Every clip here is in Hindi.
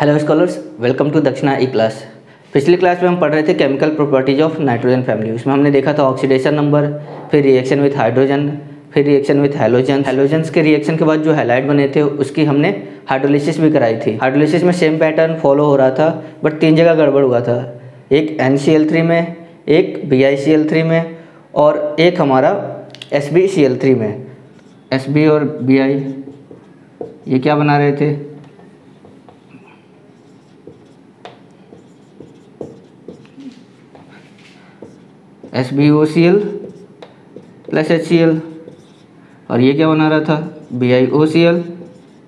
हेलो स्कॉलर्स वेलकम टू दक्षिणा ई क्लास पिछली क्लास में हम पढ़ रहे थे chemical properties of nitrogen family उसमें हमने देखा था ऑक्सीडेशन नंबर फिर रिएक्शन विथ हाइड्रोजन फिर रिएक्शन विथ हेलोजन हेलोजन्स के रिएक्शन के बाद जो हैलाइड बने थे, उसकी हमने हाइड्रोलिसिस भी कराई थी। हाइड्रोलिसिस में सेम पैटर्न फॉलो हो रहा था बट तीन जगह गड़बड़ हुआ था। एक एन में, एक बी में, और एक हमारा एस में। एस और बी ये क्या बना रहे थे? S B O C L plus H C L और ये क्या बना रहा था? B I O C L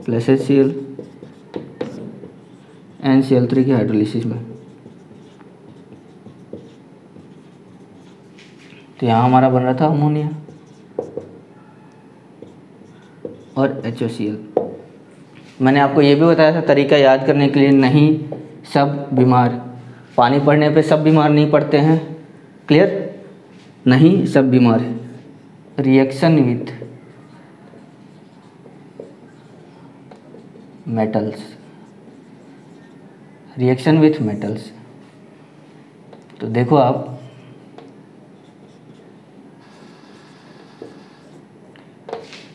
plus H C L N C L three के हाइड्रोलिसिस में। तो यहाँ हमारा बन रहा था अमोनिया। और एच ओ सी एल मैंने आपको ये भी बताया था, तरीका याद करने के लिए नहीं, सब बीमार। पानी पड़ने पे सब बीमार नहीं पड़ते हैं। क्लियर नहीं, सब बीमार है। Reaction with metals reaction with metals तो देखो आप,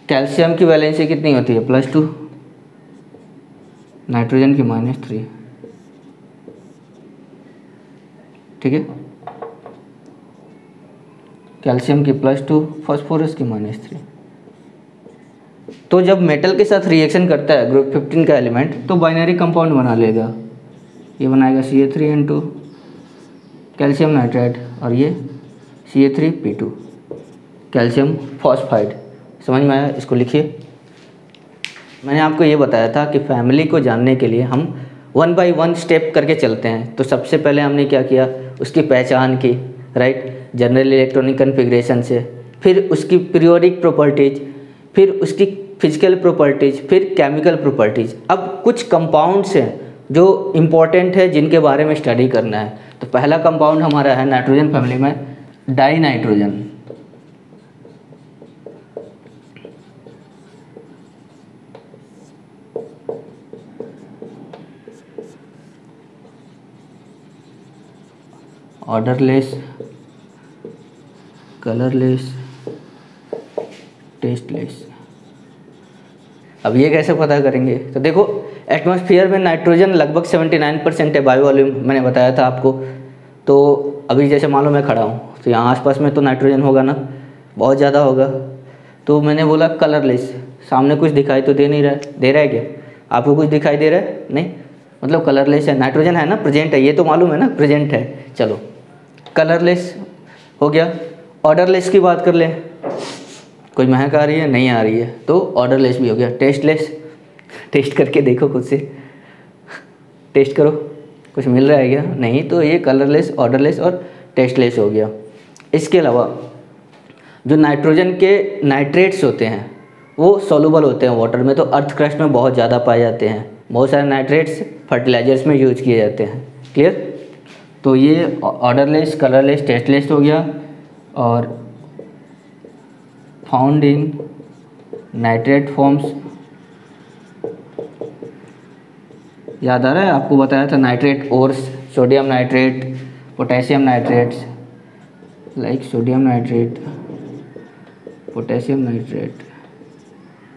कैल्शियम की वैलेंसी कितनी होती है? Plus two. नाइट्रोजन की माइनस थ्री। ठीक है? कैल्शियम की प्लस टू, फॉस्फोरस की माइनस थ्री। तो जब मेटल के साथ रिएक्शन करता है ग्रुप फिफ्टीन का एलिमेंट तो बाइनरी कंपाउंड बना लेगा। ये बनाएगा C A three N two calcium nitride और ये C A three P two calcium phosphide समझ में आया? इसको लिखिए। मैंने आपको ये बताया था कि फैमिली को जानने के लिए हम वन बाय वन स्टेप करके चलते हैं। तो सबसे पहले हमने क्या किया? उसकी पहचान की राइट जनरल इलेक्ट्रॉनिक कन्फिग्रेशन से, फिर उसकी पीरियोडिक प्रॉपर्टीज़ फिर उसकी फ़िज़िकल प्रॉपर्टीज़ फिर केमिकल प्रॉपर्टीज़ अब कुछ कंपाउंड्स हैं जो इम्पोर्टेंट है, जिनके बारे में स्टडी करना है। तो पहला कंपाउंड हमारा है नाइट्रोजन फैमिली में dinitrogen odourless colourless tasteless अब ये कैसे पता करेंगे? तो देखो एटमॉस्फेयर में नाइट्रोजन लगभग 79 परसेंट है बायो वॉल्यूम मैंने बताया था आपको। तो अभी जैसे मान लो मैं खड़ा हूँ तो यहाँ आसपास में तो नाइट्रोजन होगा ना? बहुत ज़्यादा होगा। तो मैंने बोला कलरलेस सामने कुछ दिखाई तो दे नहीं रहा दे रहा है क्या? आपको कुछ दिखाई दे रहा है? नहीं? मतलब कलरलेस है। नाइट्रोजन है ना? प्रेजेंट है। ये तो मालूम है ना? प्रेजेंट है। चलो। कलरलेस हो गया। ऑर्डरलेस की बात कर लें। कोई महक आ रही है? नहीं आ रही है। तो ऑर्डरलेस भी हो गया। टेस्टलेस टेस्ट करके देखो खुद से। टेस्ट करो। कुछ मिल रहा है क्या? नहीं तो ये कलरलेस ऑर्डरलेस और टेस्टलेस हो गया। इसके अलावा जो नाइट्रोजन के नाइट्रेट्स होते हैं, वो सोलूबल होते हैं वाटर में तो अर्थ क्रस्ट में बहुत ज़्यादा पाए जाते हैं। बहुत सारे नाइट्रेट्स फर्टिलाइजर्स में यूज़ किए जाते हैं। क्लियर तो ये ऑर्डरलेस कलरलेस टेस्टलेस हो गया। और फाउंड इन नाइट्रेट फॉर्म्स याद आ रहा है? आपको बताया था nitrate ores sodium nitrate potassium nitrates like sodium nitrate potassium nitrate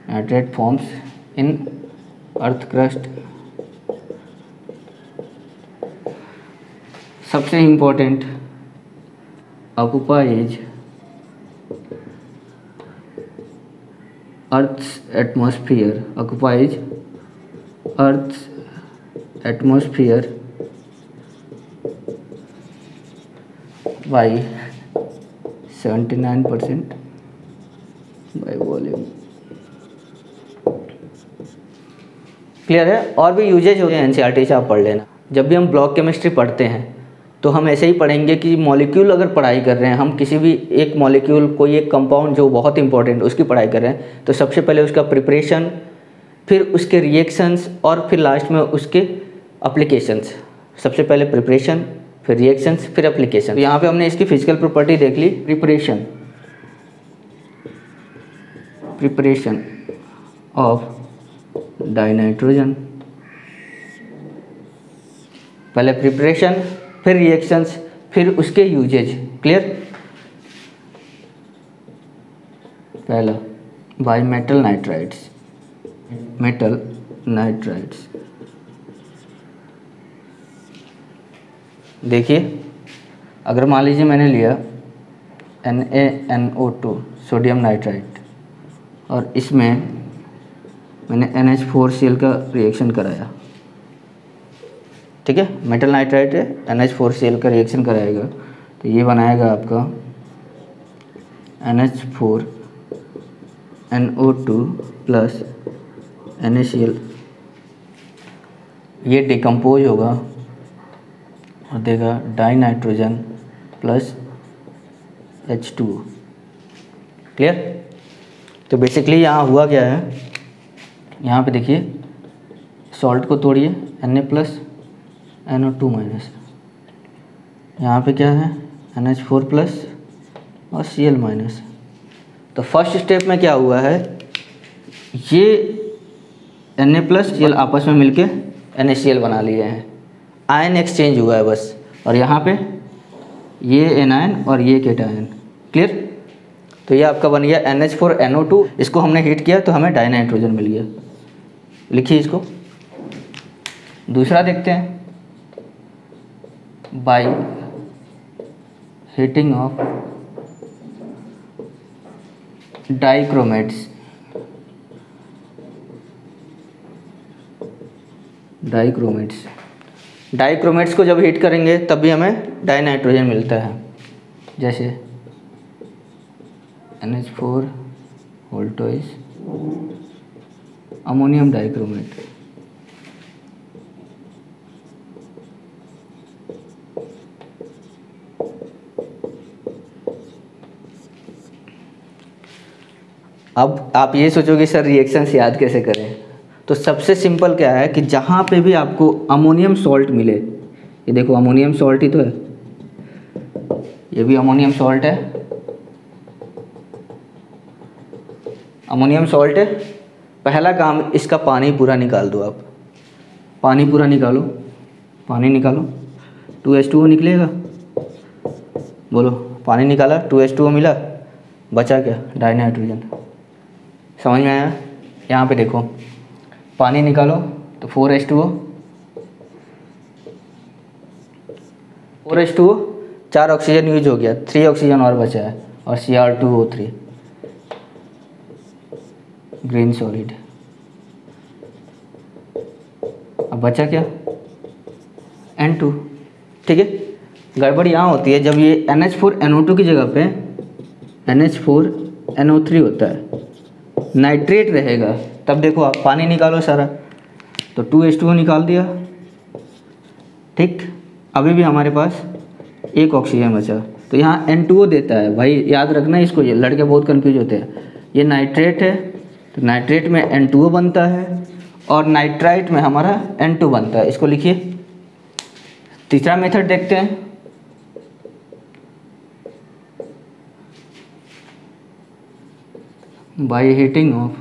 nitrate forms in earth crust सबसे important occupies Earth's atmosphere occupies Earth's atmosphere by 79 percent by volume clear है और भी यूजेज हो गए एन से आप पढ़ लेना जब भी हम ब्लॉक केमिस्ट्री पढ़ते हैं तो हम ऐसे ही पढ़ेंगे कि मॉलिक्यूल अगर पढ़ाई कर रहे हैं, हम किसी भी एक मॉलिक्यूल कोई एक कंपाउंड जो बहुत इंपॉर्टेंट उसकी पढ़ाई कर रहे हैं तो सबसे पहले उसका प्रिपरेशन फिर उसके रिएक्शंस और फिर लास्ट में उसके अप्लीकेशंस सबसे पहले प्रिपरेशन फिर रिएक्शंस फिर अप्लीकेशन तो यहाँ पे हमने इसकी फ़िज़िकल प्रॉपर्टी देख ली प्रिपरेशन प्रिपरेशन ऑफ़ डाइनाइट्रोजन पहले प्रिपरेशन फिर रिएक्शंस फिर उसके यूजेज क्लियर पहला by metal nitrides metal nitrides देखिए, अगर मान लीजिए मैंने लिया N A N O two sodium nitrite और इसमें मैंने N H four C L का रिएक्शन कराया। ठीक है? Metal nitrite N H four C L का रिएक्शन कराएगा। तो ये बनाएगा आपका N H four N O two plus N A C L ये डिकम्पोज होगा और देगा dinitrogen plus H two clear तो बेसिकली यहाँ हुआ क्या है? यहाँ पे देखिए सॉल्ट को तोड़िए N A plus N O two minus यहाँ पे क्या है? एन एच फोर प्लस और सी एल माइनस तो फ़र्स्ट स्टेप में क्या हुआ है? ये N A plus C L आपस में मिलके एन ए सी एल बना लिए हैं। आयन एक्सचेंज हुआ है बस। और यहाँ पे ये एन आयन और ये केटायन क्लियर तो ये आपका बन गया N H four N O two इसको हमने हीट किया तो हमें डाई नाइट्रोजन मिल गया। लिखिए इसको। दूसरा देखते हैं। By heating of dichromates dichromates dichromates को जब हीट करेंगे तब भी हमें डाई नाइट्रोजन मिलता है। जैसे N H four whole twice ammonium dichromate अब आप ये सोचोगे, सर रिएक्शंस याद कैसे करें? तो सबसे सिंपल क्या है कि जहाँ पे भी आपको अमोनियम सॉल्ट मिले, ये देखो अमोनियम सॉल्ट ही तो है। ये भी अमोनियम सॉल्ट है। अमोनियम सॉल्ट है। पहला काम, इसका पानी पूरा निकाल दो आप। पानी पूरा निकालो। पानी निकालो। टू एच टू ओ निकलेगा। बोलो, पानी निकाला, टू एच टू ओ मिला। बचा क्या? Dinitrogen. समझ में आया? यहाँ पे देखो। पानी निकालो तो four H two O four H two चार ऑक्सीजन यूज़ हो गया। थ्री ऑक्सीजन और बचा है, और C R two O three green solid अब बचा क्या? एन टू ठीक है? गड़बड़ यहाँ होती है, जब ये N H four N O two की जगह पे N H four N O three होता है। नाइट्रेट रहेगा। तब देखो आप पानी निकालो सारा। तो टू एच टू निकाल दिया। ठीक? अभी भी हमारे पास एक ऑक्सीजन बचा। तो यहाँ एन टू ओ देता है। भाई, याद रखना इसको, ये लड़के बहुत कंफ्यूज होते हैं। ये नाइट्रेट है। तो नाइट्रेट में एन टू ओ बनता है और नाइट्राइट में हमारा एन टू बनता है। इसको लिखिए। तीसरा मेथड देखते हैं। By heating of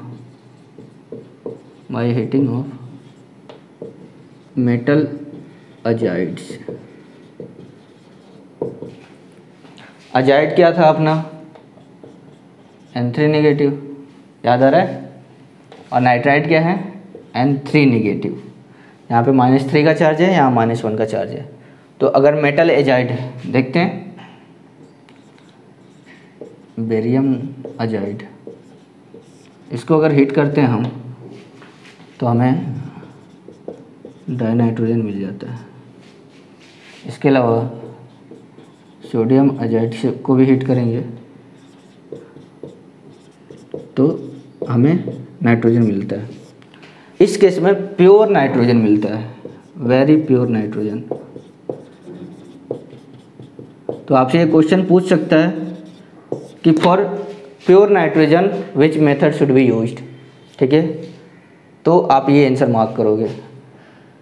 by heating of metal azides azide क्या था अपना? एन थ्री निगेटिव याद आ रहा है? और नाइट्राइट क्या है? एन थ्री निगेटिव यहाँ पे माइनस थ्री का चार्ज है, यहाँ माइनस वन का चार्ज है. तो अगर मेटल एजाइड देखते हैं. बेरियम अजाइड इसको अगर हीट करते हैं हम तो हमें डाई नाइट्रोजन मिल जाता है। इसके अलावा सोडियम अजाइट को भी हीट करेंगे तो हमें नाइट्रोजन मिलता है। इस केस में प्योर नाइट्रोजन मिलता है वेरी प्योर नाइट्रोजन तो आपसे ये क्वेश्चन पूछ सकता है कि for pure nitrogen which method should be use ठीक है? तो आप ये आंसर मार्क करोगे।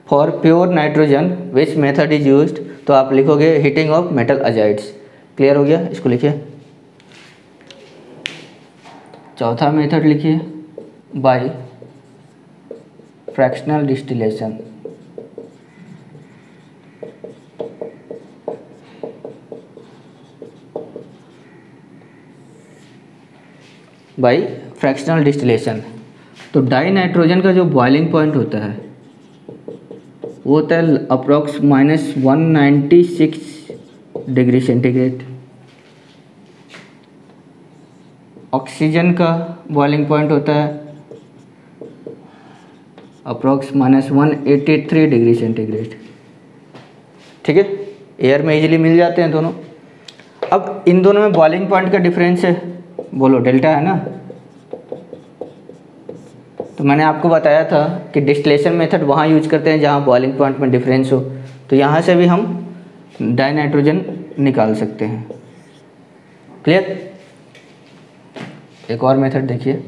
For pure nitrogen which method is use तो आप लिखोगे heating of metal azides clear हो गया? इसको लिखिए। चौथा मेथड लिखिए। By fractional distillation by fractional distillation तो डाई नाइट्रोजन का जो बॉइलिंग पॉइंट होता है, वो होता है approx minus one ninety six degree centigrade oxygen का बॉइलिंग पॉइंट होता है approx minus one eighty three degree centigrade ठीक है? एयर में इजीली मिल जाते हैं दोनों. अब इन दोनों में बॉइलिंग पॉइंट का डिफरेंस है। बोलो, डेल्टा है ना? तो मैंने आपको बताया था कि डिस्टिलेशन मेथड वहाँ यूज़ करते हैं जहाँ बॉइलिंग पॉइंट में डिफरेंस हो। तो यहाँ से भी हम डाई नाइट्रोजन निकाल सकते हैं। क्लियर? एक और मेथड देखिए।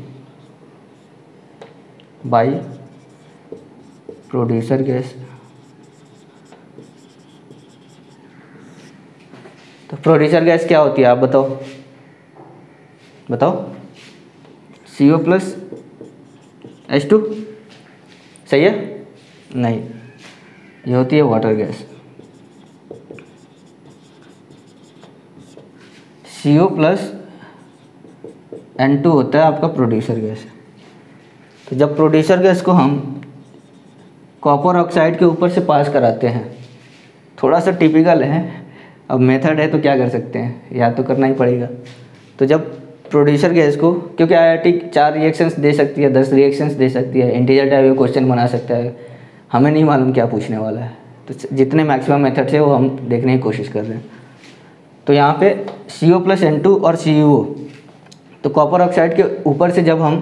By producer gas. तो प्रोड्यूसर गैस क्या होती है आप बताओ? बताओ। C O plus H two सही है? नहीं। ये होती है water gas C O plus N two होता है आपका प्रोड्यूसर गैस तो जब प्रोड्यूसर गैस को हम कॉपर ऑक्साइड के ऊपर से पास कराते हैं, थोड़ा सा टिपिकल है, अब मेथड है तो क्या कर सकते हैं? याद तो करना ही पड़ेगा। तो जब प्रोड्यूसर गैस को क्योंकि आई चार रिएक्शंस दे सकती है, दस रिएक्शंस दे सकती है इंटीजर टाइप का क्वेश्चन बना सकता है। हमें नहीं मालूम क्या पूछने वाला है। तो जितने मैक्सिमम मेथड्स है वो हम देखने की कोशिश कर रहे हैं। तो यहाँ पे C O plus N two और सी ओ तो कॉपर ऑक्साइड के ऊपर से जब हम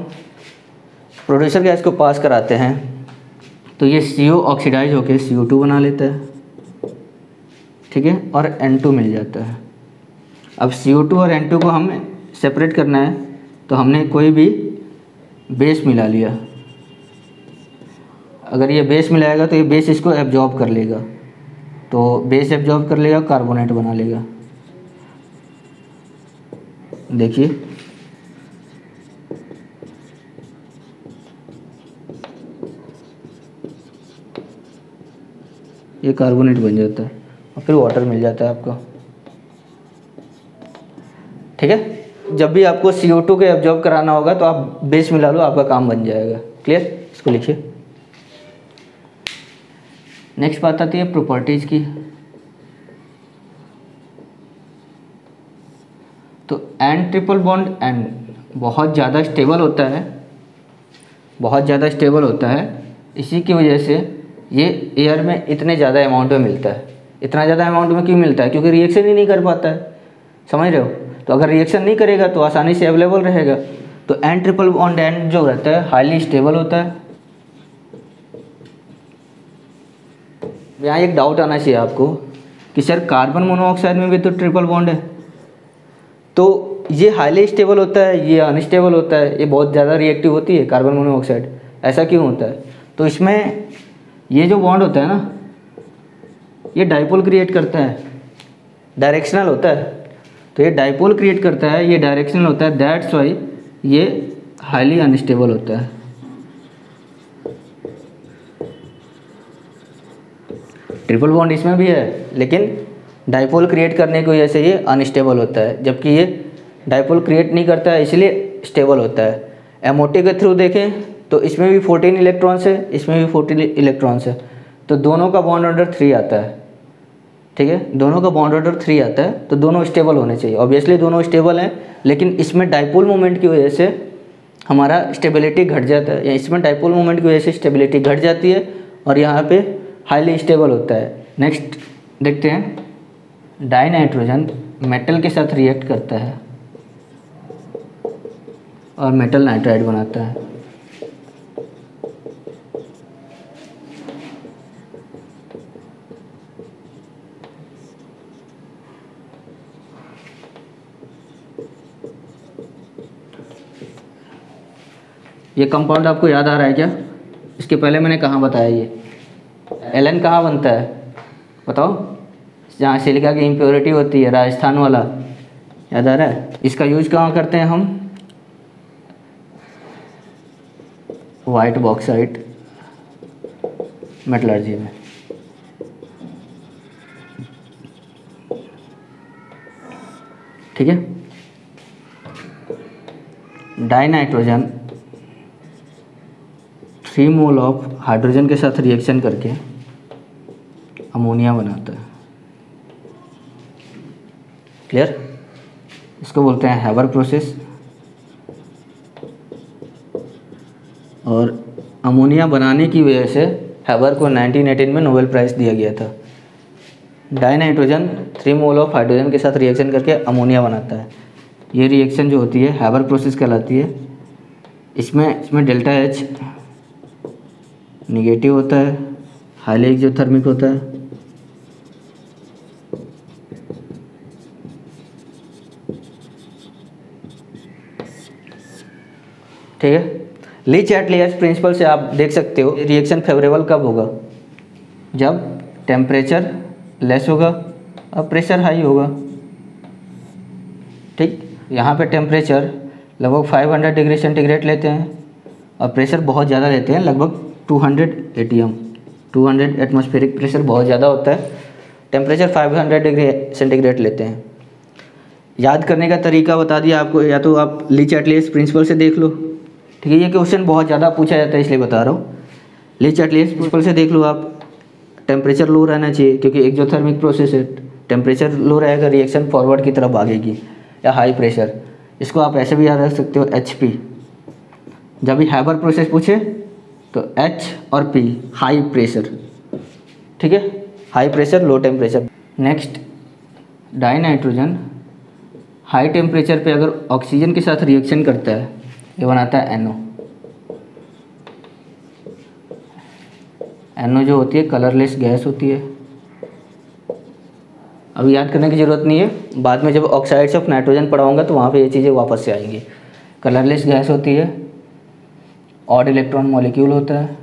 प्रोड्यूसर गैस को पास कराते हैं तो ये सी ओ ऑक्सीडाइज होकर सी ओ टू बना लेता है। ठीक है? और एन टू मिल जाता है। अब सी ओ टू और एन टू को हम सेपरेट करना है तो हमने कोई भी बेस मिला लिया। अगर ये बेस मिलाएगा तो ये बेस इसको एब्जॉर्ब कर लेगा। तो बेस एब्जॉर्ब कर लेगा कार्बोनेट बना लेगा। देखिए। ये कार्बोनेट बन जाता है, और फिर वाटर मिल जाता है आपको। ठीक है? जब भी आपको सी ओ टू के एब्जॉर्ब कराना होगा तो आप बेस मिला लो, आपका काम बन जाएगा। क्लियर इसको लिखिए। नेक्स्ट बात आती है प्रॉपर्टीज़ की। तो एन ट्रिपल बॉन्ड एन बहुत ज़्यादा स्टेबल होता है। बहुत ज़्यादा स्टेबल होता है। इसी की वजह से ये एयर में इतने ज़्यादा अमाउंट में मिलता है। इतना ज़्यादा अमाउंट में क्यों मिलता है? क्योंकि रिएक्शन ही नहीं कर पाता है। समझ रहे हो? तो अगर रिएक्शन नहीं करेगा तो आसानी से अवेलेबल रहेगा। तो एन ट्रिपल बॉन्ड एन जो रहता है हाईली स्टेबल होता है। यहाँ एक डाउट आना चाहिए आपको कि सर कार्बन मोनोऑक्साइड में भी तो ट्रिपल बॉन्ड है। तो ये हाईली स्टेबल होता है, ये अनस्टेबल होता है, ये बहुत ज़्यादा रिएक्टिव होती है कार्बन मोनोऑक्साइड ऐसा क्यों होता है? तो इसमें ये जो बॉन्ड होता है ना, ये डाइपोल क्रिएट करता है। डायरेक्शनल होता है। तो ये डाइपोल क्रिएट करता है, ये डायरेक्शनल होता है दैट्स वाई ये हाईली अनस्टेबल होता है। ट्रिपल बॉन्ड इसमें भी है, लेकिन डाइपोल क्रिएट करने की वजह से ये अनस्टेबल होता है, जबकि ये डाइपोल क्रिएट नहीं करता है इसलिए स्टेबल होता है। एमओटी के थ्रू देखें तो इसमें भी फोर्टीन इलेक्ट्रॉन्स है, इसमें भी फोर्टीन इलेक्ट्रॉन्स है। तो दोनों का बॉन्ड ऑर्डर थ्री आता है। ठीक है? दोनों का बॉन्ड ऑर्डर थ्री आता है तो दोनों स्टेबल होने चाहिए। ऑब्वियसली दोनों स्टेबल हैं, लेकिन इसमें डाइपोल मोमेंट की वजह से हमारा स्टेबिलिटी घट जाता है। या इसमें डाइपोल मोमेंट की वजह से स्टेबिलिटी घट जाती है और यहाँ पे हाईली स्टेबल होता है। नेक्स्ट देखते हैं। डाई नाइट्रोजन मेटल के साथ रिएक्ट करता है और मेटल नाइट्राइड बनाता है। ये कंपाउंड आपको याद आ रहा है क्या? इसके पहले मैंने कहाँ बताया ये? एल एन कहाँ बनता है? बताओ। जहाँ सिलिका की इम्प्योरिटी होती है, राजस्थान वाला। याद आ रहा है? इसका यूज़ कहाँ करते हैं हम? वाइट बॉक्साइट मेटलर्जी में। ठीक है? Dinitrogen three mole of hydrogen के साथ रिएक्शन करके अमोनिया बनाता है। क्लियर इसको बोलते हैं हैबर प्रोसेस और अमोनिया बनाने की वजह से हैबर को 1918 में नोबेल प्राइज़ दिया गया था। Dinitrogen three mole of hydrogen के साथ रिएक्शन करके अमोनिया बनाता है। ये रिएक्शन जो होती है हैबर प्रोसेस कहलाती है। इसमें इसमें डेल्टा एच निगेटिव होता है हाईली एक्जोथर्मिक होता है। ठीक है? ली चैट लियर्स प्रिंसिपल से आप देख सकते हो रिएक्शन फेवरेबल कब होगा? जब टेम्परेचर लेस होगा और प्रेशर हाई होगा। ठीक? यहाँ पे टेम्परेचर लगभग 500 डिग्री सेंटीग्रेड लेते हैं, और प्रेशर बहुत ज़्यादा लेते हैं, लगभग 200 hundred ATM to atmospheric pressure बहुत ज़्यादा होता है। टेम्परेचर 500 डिग्री सेंटीग्रेड लेते हैं। याद करने का तरीका बता दिया आपको, या तो आप ली चैटलियस प्रिंसिपल से देख लो। ठीक है, ये क्वेश्चन बहुत ज़्यादा पूछा जाता है, इसलिए बता रहा हूँ। ली चैटलियस प्रिंसिपल से देख लो आप। टेम्परेचर लो रहना चाहिए, क्योंकि एक्जोथर्मिक प्रोसेस है टेम्परेचर लो रहेगा रिएक्शन फॉरवर्ड की तरफ़ भागेगी, या हाई प्रेशर इसको आप ऐसे भी याद रख सकते हो एच पी जब भी हैबर प्रोसेस पूछे तो एच और पी हाई प्रेशर ठीक है? High pressure low temperature next dinitrogen high temperature पे अगर ऑक्सीजन के साथ रिएक्शन करता है, ये बनाता है एनओ एनओ जो होती है कलरलेस गैस होती है। अब याद करने की ज़रूरत नहीं है। बाद में जब ऑक्साइड्स ऑफ़ नाइट्रोजन पढ़ाऊँगा तो वहाँ पे ये चीज़ें वापस से आएँगी। कलरलेस गैस होती है। ऑड इलेक्ट्रॉन मॉलिक्यूल होता है।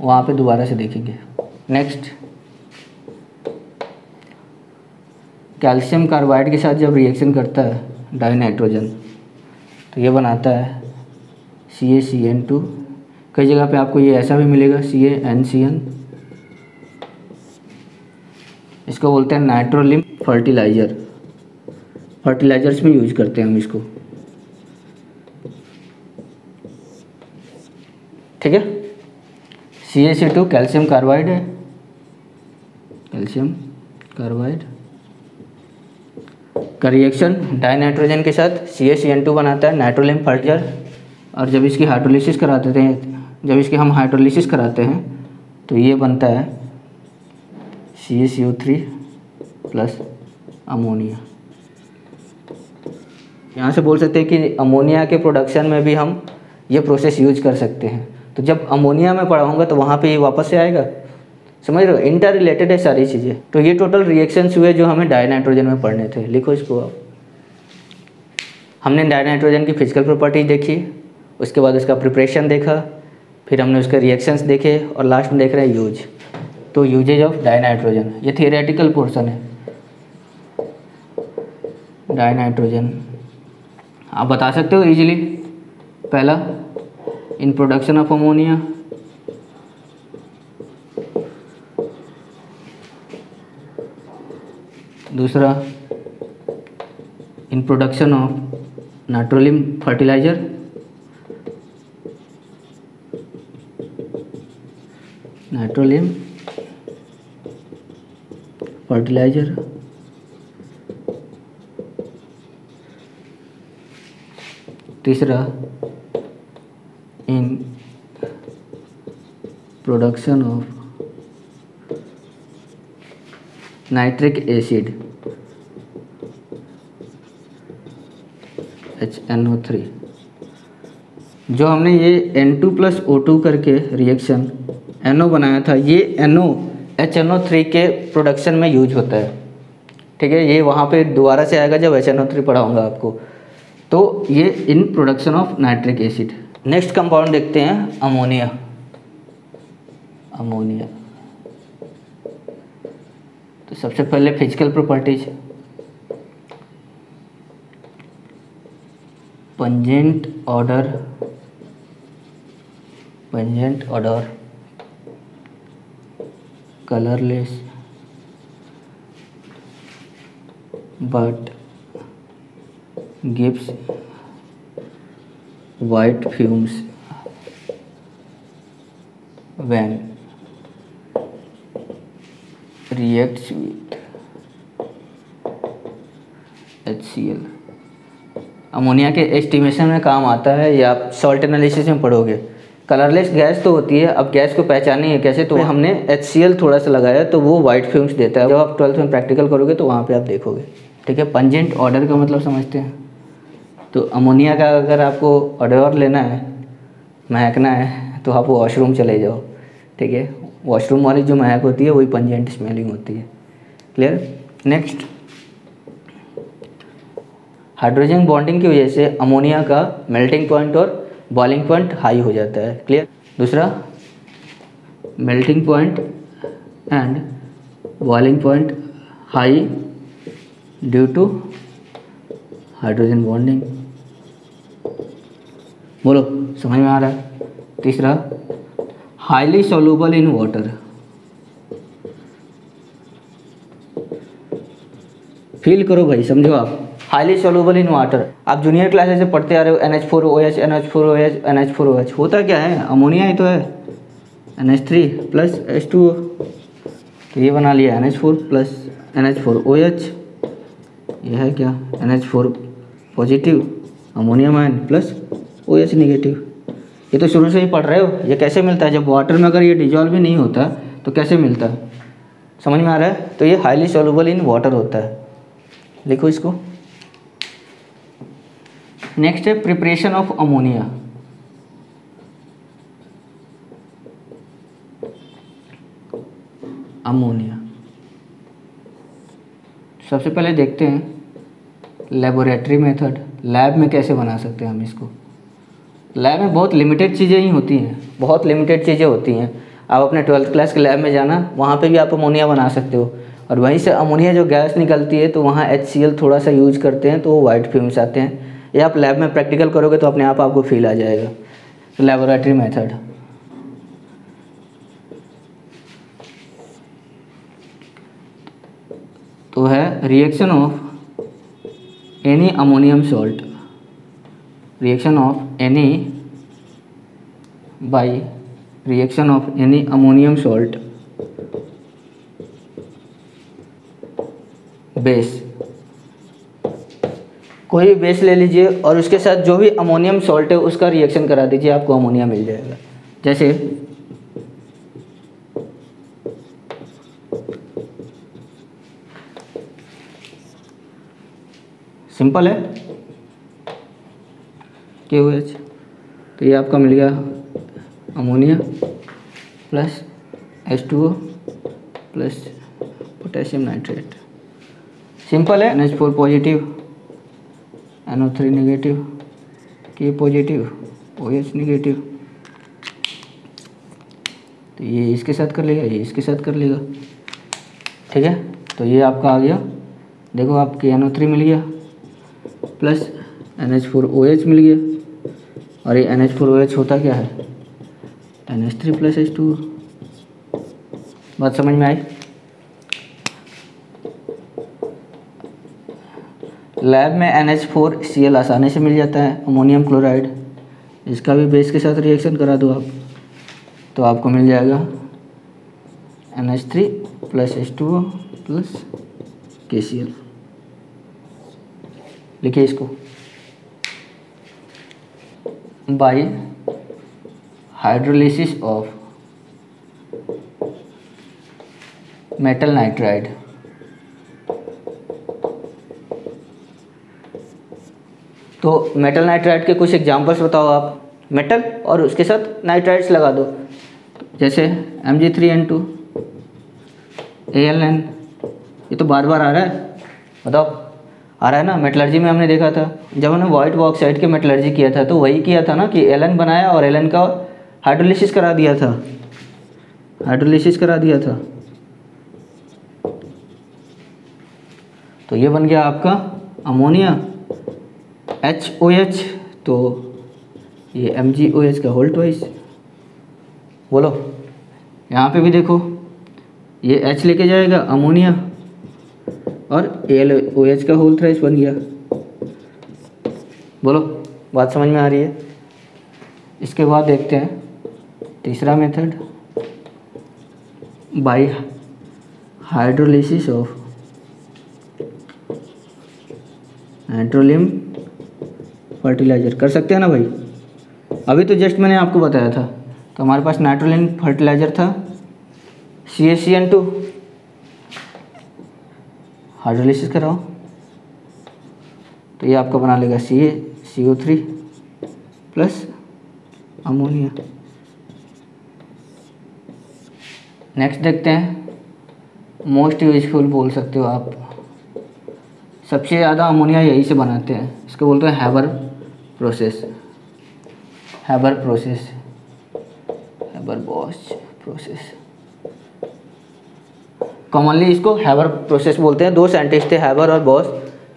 वहाँ पे दोबारा से देखेंगे। नेक्स्ट कैल्शियम कार्बाइड के साथ जब रिएक्शन करता है डाई नाइट्रोजन तो ये बनाता है C A C N to कई जगह पे आपको ये ऐसा भी मिलेगा सी ए एन सी एन इसको बोलते हैं नाइट्रोलिम फर्टिलाइज़र फर्टिलाइजर्स में यूज़ करते हैं हम इसको। ठीक है? C A C two calcium carbide है। कैल्शियम कार्बाइड का रिएक्शन डाई नाइट्रोजन के साथ सी ए सी एन टू बनाता है नाइट्रोलियम फर्टिलाइज़र और जब इसकी हाइड्रोलिसिस कराते थे जब इसकी हम हाइड्रोलिसिस कराते हैं तो ये बनता है C A C O three plus ammonia यहाँ से बोल सकते हैं कि अमोनिया के प्रोडक्शन में भी हम ये प्रोसेस यूज़ कर सकते हैं। तो जब अमोनिया में पढ़ाऊँगा तो वहाँ पे ये वापस से आएगा? समझ रहे हो? इंटर रिलेटेड है सारी चीज़ें। तो ये टोटल रिएक्शंस हुए जो हमें डाई नाइट्रोजन में पढ़ने थे। लिखो इसको आप। हमने डाई नाइट्रोजन की फ़िज़िकल प्रॉपर्टीज़ देखी, उसके बाद उसका प्रिपरेशन देखा, फिर हमने उसके रिएक्शंस देखे और लास्ट में देख रहे हैं यूज़ तो यूजेज ऑफ़ डाई नाइट्रोजन। ये थियोरेटिकल पोर्सन है। Dinitrogen. आप बता सकते हो इजीली पहला इन प्रोडक्शन ऑफ़ अमोनिया दूसरा in production of nitrolim fertiliser nitrolim fertiliser तीसरा nitric acid H N O three जो हमने ये एन टू प्लस ओ करके रिएक्शन ओ बनाया था, ये ओ थ्री के प्रोडक्शन में यूज़ होता है। ठीक है, ये वहाँ पे दोबारा से आएगा जब एच एन ओ थ्री पढ़ाऊँगा आपको। तो ये in production of nitric acid next compound देखते हैं अमोनिया अमोनिया तो सबसे पहले physical properties pungent odour pungent odour colourless but gives white fumes when reacts with HCl ammonia के एस्टिमेशन में काम आता है या आप सॉल्ट एनालिसिस में पढ़ोगे। कलरलेस गैस तो होती है अब गैस को पहचानी है कैसे? तो हमने एच थोड़ा सा लगाया तो वो वाइट फ्यूम्स देता है। जब आप ट्वेल्थ में प्रैक्टिकल करोगे तो वहाँ पे आप देखोगे। ठीक है पंजेंट ऑर्डर का मतलब समझते हैं। तो अमोनिया का अगर आपको ऑर्डर लेना है, महकना है तो आप वॉशरूम चले जाओ, ठीक है? वॉशरूम वाली जो महक होती है, वही पंजेंट स्मेलिंग होती है। क्लियर नेक्स्ट हाइड्रोजन बॉन्डिंग की वजह से अमोनिया का मेल्टिंग पॉइंट और बॉइलिंग पॉइंट हाई हो जाता है। क्लियर दूसरा melting point and boiling point high due to hydrogen bonding बोलो, समझ में आ रहा है? तीसरा highly soluble in water feel करो भाई, समझो आप। हाईली सोलूबल इन वाटर आप जूनियर क्लासेस से पढ़ते आ रहे हो N H four O H N H four O H N H four O H होता क्या है? अमोनिया ही तो है। N H three plus H two तो ये बना लिया N H four plus N H four O H ये है क्या? N H four positive ammonium ion plus O H negative ये तो शुरू से ही पढ़ रहे हो, ये कैसे मिलता है? जब वाटर में अगर ये डिजॉल्व भी नहीं होता तो कैसे मिलता? है समझ में आ रहा है? तो ये हाईली सोलबल इन वाटर होता है। लिखो इसको। नेक्स्ट है प्रिपरेशन ऑफ़ अमोनिया अमोनिया सबसे पहले देखते हैं लेबोरेटरी मेथड लैब में कैसे बना सकते हैं हम इसको? लैब में बहुत लिमिटेड चीज़ें ही होती हैं, बहुत लिमिटेड चीज़ें होती हैं। आप अपने ट्वेल्थ क्लास के लैब में जाना, वहाँ पे भी आप अमोनिया बना सकते हो। और वहीं से अमोनिया जो गैस निकलती है तो वहाँ एचसीएल थोड़ा सा यूज़ करते हैं तो वो वाइट फ्यूम्स आते हैं। या आप लैब में प्रैक्टिकल करोगे तो अपने आप आपको फील आ जाएगा। लेबोरेटरी मेथड तो है reaction of any ammonium salt reaction of any by reaction of any ammonium salt base कोई भी बेस ले लीजिए और उसके साथ जो भी अमोनियम सॉल्ट है, उसका रिएक्शन करा दीजिए, आपको अमोनिया मिल जाएगा। जैसे सिंपल है? के ओ एच तो ये आपका मिल गया ammonia plus H two O plus potassium nitrate. Simple है N H four positive N O three negative K positive O H negative तो ये इसके साथ कर लेगा, ये इसके साथ कर लेगा। ठीक है? तो ये आपका आ गया। देखो आपके एन ओ थ्री मिल गया, plus N H four O H मिल गया। और ये N H four O H होता क्या है? N H three plus H two बात समझ में आई? लैब में N H four C L आसानी से मिल जाता है अमोनियम क्लोराइड इसका भी बेस के साथ रिएक्शन करा दो आप तो आपको मिल जाएगा N H three plus H two plus K C L लिखिए इसको। By hydrolysis of metal nitride तो मेटल नाइट्राइड के कुछ एग्जांपल्स बताओ आप। मेटल और उसके साथ नाइट्राइड्स लगा दो। जैसे M G three N two A L N ये तो बार बार आ रहा है। बताओ। आ रहा है ना मेटलर्जी में हमने देखा था। जब हमने वाइट बॉक्साइड के मेटलर्जी किया था तो वही किया था ना कि एलन बनाया और एलन का हाइड्रोलिसिस करा दिया था। हाइड्रोलिसिस करा दिया था। तो ये बन गया आपका अमोनिया एच ओ एच तो ये एम जी ओ एच का होल्ट वाइज बोलो, यहाँ पे भी देखो, ये एच लेके जाएगा अमोनिया और एल ओ एच का होल थ्राइस बन गया बोलो, बात समझ में आ रही है? इसके बाद देखते हैं। तीसरा method by hydrolysis of nitrolim fertiliser कर सकते हैं ना भाई? अभी तो जस्ट मैंने आपको बताया था। तो हमारे पास नाइट्रोलियम फर्टिलाइज़र था। C S C N two hydrolysis कराओ तो ये आपका बना लेगा C A C O three plus ammonia next देखते हैं। मोस्ट यूजफुल बोल सकते हो आप। सबसे ज़्यादा अमोनिया यही से बनाते हैं। इसको बोलते हैं Haber process Haber process Haber Bosch process commonly इसको हैबर प्रोसेस बोलते हैं। दो साइंटिस्ट थे हैबर और बॉस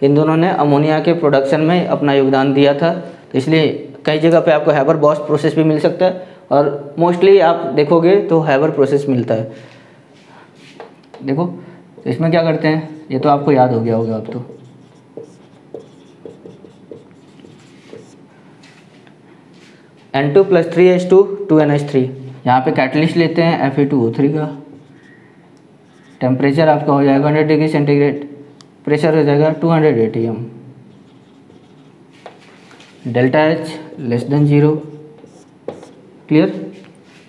इन दोनों ने अमोनिया के प्रोडक्शन में अपना योगदान दिया था। तो इसलिए कई जगह पे आपको हैबर बॉस प्रोसेस भी मिल सकता है। और मोस्टली आप देखोगे तो हैबर प्रोसेस मिलता है। देखो तो इसमें क्या करते हैं? ये तो आपको याद हो गया होगा अब तो। N two plus three H two two N H three यहाँ पे कैटलिस्ट लेते हैं F A two O three का। टेम्परेचर आपका हो जाएगा हंड्रेड डिग्री सेंटीग्रेड प्रेशर हो जाएगा two hundred A T M delta H less than zero clear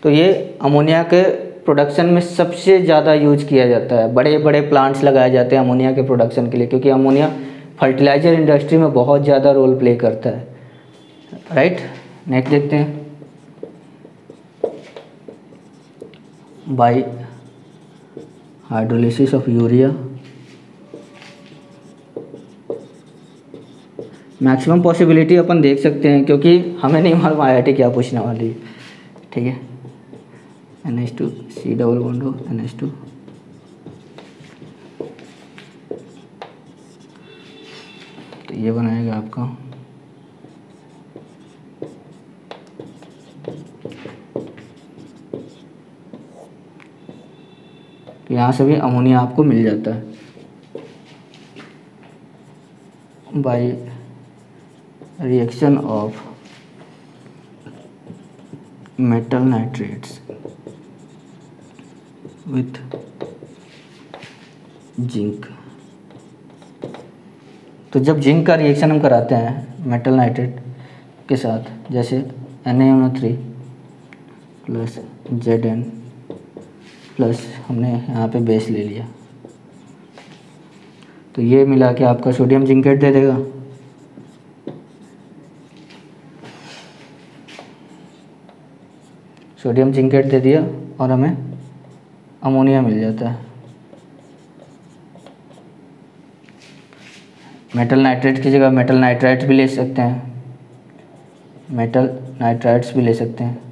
तो ये अमोनिया के प्रोडक्शन में सबसे ज़्यादा यूज़ किया जाता है। बड़े बड़े प्लांट्स लगाए जाते हैं अमोनिया के प्रोडक्शन के लिए, क्योंकि अमोनिया फर्टिलाइज़र इंडस्ट्री में बहुत ज़्यादा रोल प्ले करता है। राइट नेक्स्ट देखते हैं। By hydrolysis of urea. Maximum possibility अपन देख सकते हैं, क्योंकि हमें नहीं मालूम आई क्या पूछने वाली है। ठीक है? N H two C double bond O N H two तो ये बनाएगा आपका। तो यहाँ से भी अमोनिया आपको मिल जाता है। By reaction of metal nitrates with zinc तो जब जिंक का रिएक्शन हम कराते हैं मेटल नाइट्रेट के साथ, जैसे N N three plus Z N plus हमने यहाँ पे बेस ले लिया। तो ये मिला के आपका सोडियम जिंकेट दे देगा। सोडियम जिंकेट दे दिया और हमें अमोनिया मिल जाता है। मेटल नाइट्रेट की जगह मेटल नाइट्राइट्स भी ले सकते हैं। मेटल नाइट्राइट्स भी ले सकते हैं।